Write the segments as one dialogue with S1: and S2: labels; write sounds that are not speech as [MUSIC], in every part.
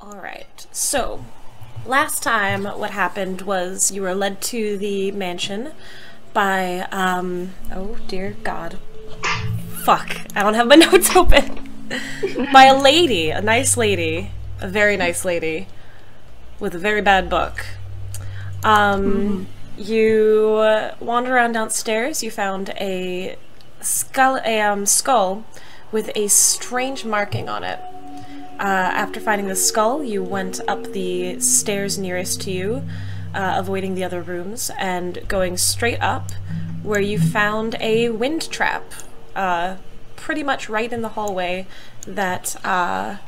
S1: Alright, so last time what happened was you were led to the mansion by, um, oh dear god. Fuck, I don't have my [LAUGHS] notes open. by a lady, a nice lady, a very nice lady, with a very bad book. Um, you uh, wander around downstairs, you found a skull, a um, skull with a strange marking on it. Uh, after finding the skull, you went up the stairs nearest to you, uh, avoiding the other rooms, and going straight up, where you found a wind trap, uh, pretty much right in the hallway that uh,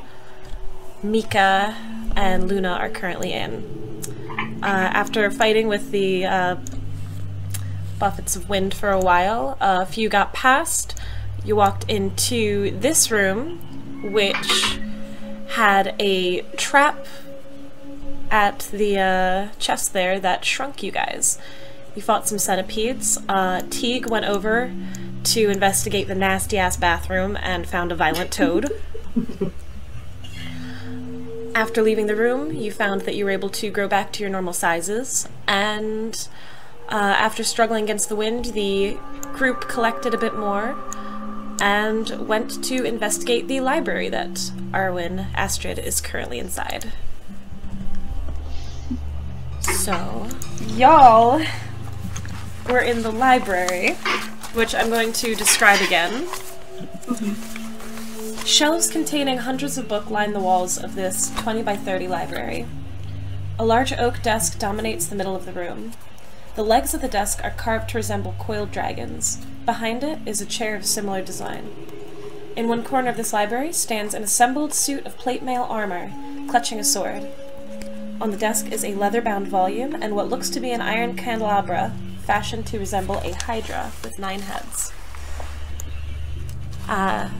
S1: Mika and Luna are currently in. Uh, after fighting with the buffets of wind for a while, a few got past. You walked into this room, which had a trap at the uh, chest there that shrunk you guys. You fought some centipedes. Uh, Teague went over to investigate the nasty ass bathroom and found a violent toad. [LAUGHS] After leaving the room, you found that you were able to grow back to your normal sizes, and uh, after struggling against the wind, the group collected a bit more and went to investigate the library that Arwen Astrid is currently inside. So, y'all were in the library, which I'm going to describe again. Shelves containing hundreds of books line the walls of this 20 by 30 library. A large oak desk dominates the middle of the room. The legs of the desk are carved to resemble coiled dragons. Behind it is a chair of similar design. In one corner of this library stands an assembled suit of plate mail armor, clutching a sword. On the desk is a leather bound volume and what looks to be an iron candelabra, fashioned to resemble a hydra with nine heads. Uh,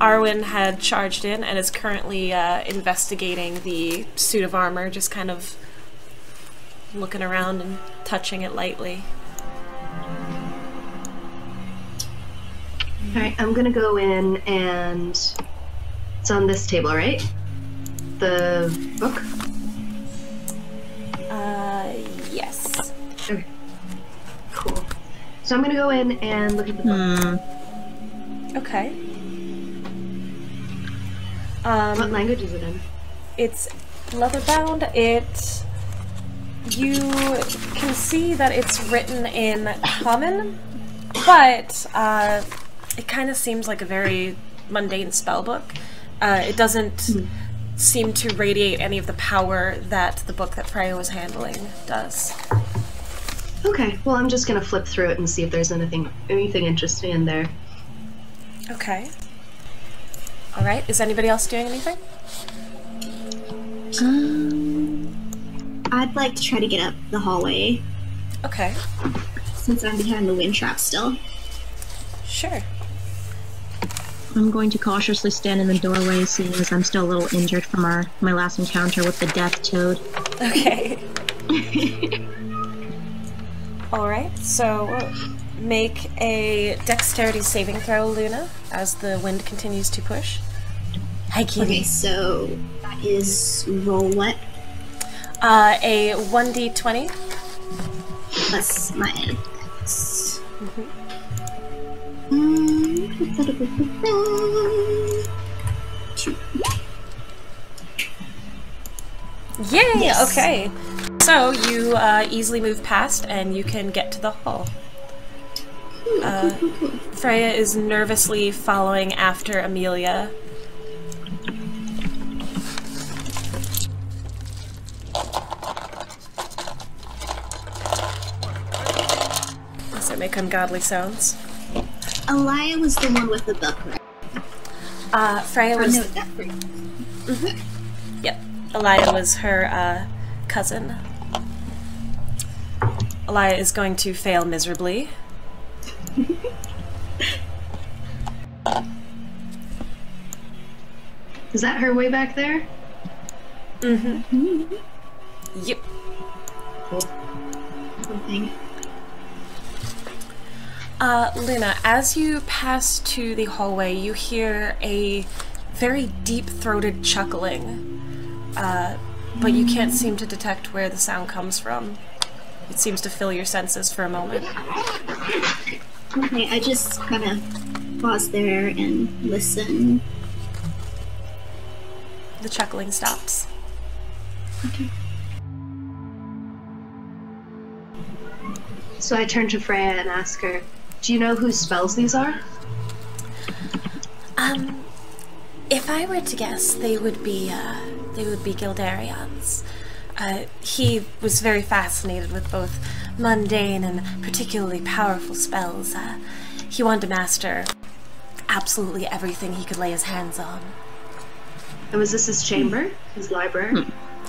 S1: Arwen had charged in and is currently uh, investigating the suit of armor, just kind of looking around and touching it lightly.
S2: Alright, I'm gonna go in and it's on this table, right? The book?
S1: Uh, yes.
S2: Okay. Cool. So I'm gonna go in and look at the book.
S3: Hmm.
S1: Okay.
S2: What
S1: Um,
S2: language is it in?
S1: it's leather bound. It. You can see that it's written in common, but uh, it kind of seems like a very mundane spell book. Uh, it doesn't seem to radiate any of the power that the book that Freya was handling does.
S2: Okay, well I'm just gonna flip through it and see if there's anything anything interesting in there.
S1: Okay. All right. Is anybody else doing anything?
S3: Um, I'd like to try to get up the hallway
S1: Okay.
S3: since I'm behind the wind trap still.
S1: Sure.
S4: I'm going to cautiously stand in the doorway, seeing as I'm still a little injured from our my last encounter with the death toad.
S1: Okay. [LAUGHS] All right. So make a dexterity saving throw, Luna, as the wind continues to push. Hi, Kitty.
S3: Okay, so that is roll what?
S1: Uh, a one d twenty.
S3: Plus my X. Um, two.
S1: Yay!
S3: Yes.
S1: Okay. So you uh, easily move past, and you can get to the hall. Uh, Freya is nervously following after Amelia. Does it make ungodly sounds?
S3: Elia was the one with the book, right?
S1: Uh, Freya was.
S3: no, that freak.
S1: Yep. Elia was her uh, cousin. Elia is going to fail miserably. [LAUGHS]
S2: Is that her way back there?
S1: Mm-hmm. Yep.
S2: Cool.
S3: Something.
S1: Uh, Luna, as you pass to the hallway, you hear a very deep throated chuckling uh, but you can't seem to detect where the sound comes from. It seems to fill your senses for a moment.
S3: Okay, I just kind of pause there and listen.
S1: The chuckling stops. Okay.
S2: So I turn to Freya and ask her, "Do you know whose spells these are?"
S1: Um, if I were to guess, they would be, uh, they would be Gildarion's. Uh, he was very fascinated with both mundane and particularly powerful spells. Uh, he wanted to master absolutely everything he could lay his hands on.
S2: And was this his chamber, his library?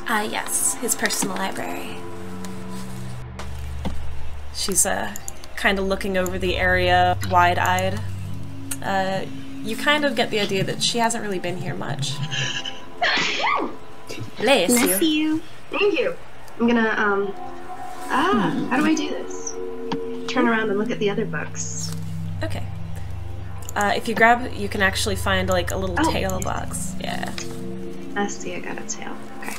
S1: Uh, yes, his personal library. She's, uh, kind of looking over the area, wide eyed. Uh, you kind of get the idea that she hasn't really been here much. Bless
S3: Bless
S1: you.
S3: you.
S2: Thank you. I'm gonna um. Ah, how do I do this? Turn around and look at the other books.
S1: Okay. Uh, if you grab, you can actually find like a little
S2: Oh.
S1: tail box. Yeah.
S2: I see. I got a tail. Okay.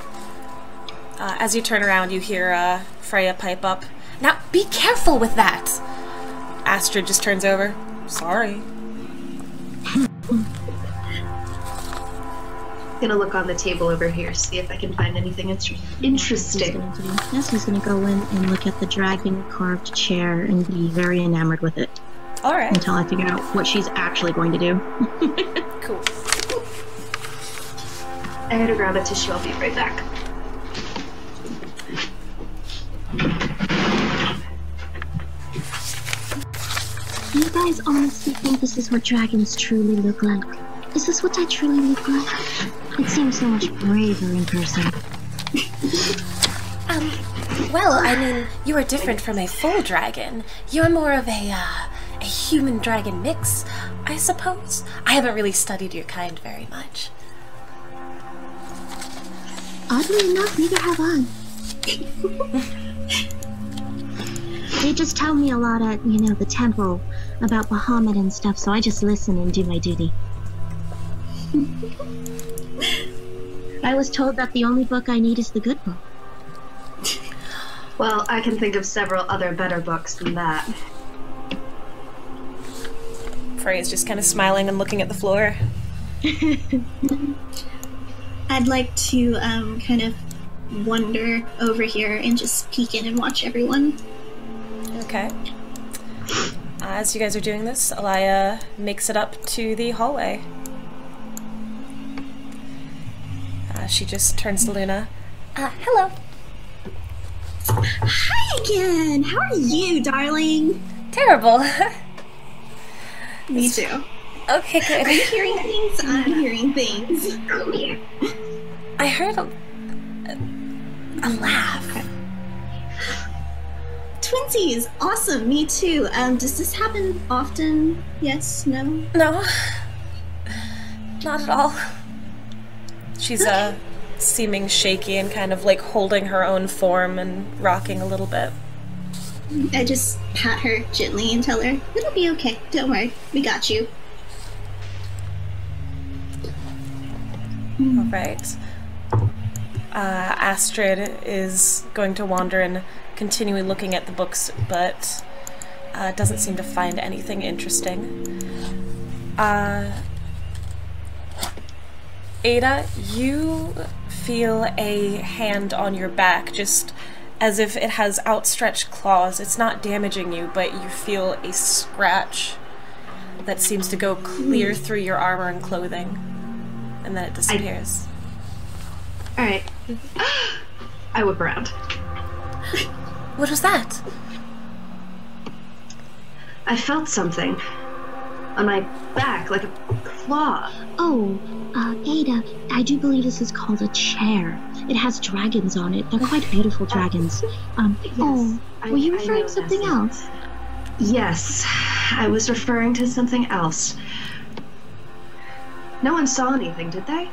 S1: Uh, as you turn around, you hear uh, Freya pipe up. Now, be careful with that! Astrid just turns over. Sorry.
S2: Gonna look on the table over here, see if I can find anything inter-
S4: He's
S2: interesting.
S4: gonna. Yes, he's gonna go in and look at the dragon carved chair and be very enamored with it
S1: Alright.
S4: until I figure out what she's actually going to do.
S1: Cool.
S2: I gotta grab a tissue. I'll be right back.
S4: Do you guys honestly think this is what dragons truly look like? Is this what I truly look like? It seems so much braver in person. [LAUGHS]
S1: Um, well, I mean, you are different from a full dragon. You're more of a, uh, a human dragon mix, I suppose. I haven't really studied your kind very much.
S4: Oddly enough, neither have I. [LAUGHS] they just tell me a lot at, you know, the temple about Bahamut and stuff, so I just listen and do my duty. I was told that the only book I need is the good book.
S2: Well, I can think of several other better books than that.
S1: Freya's just kind of smiling and looking at the floor. [LAUGHS]
S3: I'd like to um, kind of wander over here and just peek in and watch everyone.
S1: Okay. As you guys are doing this, Alaya makes it up to the hallway. Uh, she just turns to Luna. Uh, hello.
S3: Hi again! How are you, darling?
S1: Terrible. [LAUGHS]
S3: Me too.
S1: okay,
S3: Are you hearing things? I'm hearing things.
S2: Come here.
S1: I heard a, a laugh.
S3: Twinsies! Awesome, me too. Um, does this happen often? Yes, no?
S1: No. Not at all. She's uh seeming shaky and kind of like holding her own form and rocking a little bit.
S3: I just pat her gently and tell her, it'll be okay. Don't worry. We got you.
S1: All right. Uh, Astrid is going to wander and continually looking at the books, but uh, doesn't seem to find anything interesting. Uh, Ada, you feel a hand on your back, just as if it has outstretched claws. It's not damaging you, but you feel a scratch that seems to go clear through your armor and clothing, and then it disappears.
S2: All right. [GASPS] I whip around. [LAUGHS]
S1: What was that?
S2: I felt something on my back, like a claw.
S4: Oh, uh, Ada, I do believe this is called a chair. It has dragons on it. They're quite beautiful dragons. Um, oh,
S2: I-
S4: were you
S2: I
S4: referring to something
S2: this.
S4: else?
S2: Yes, I was referring to something else. No one saw anything, did they?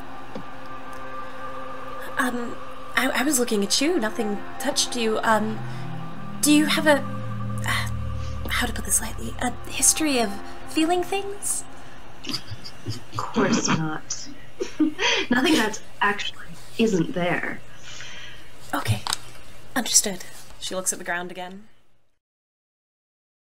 S1: Um, I, I was looking at you. Nothing touched you. Um, do you have a uh, how to put this lightly? A history of feeling things?
S2: Of course not. [LAUGHS] Nothing that's actually isn't there.
S1: Okay. Understood. She looks at the ground again.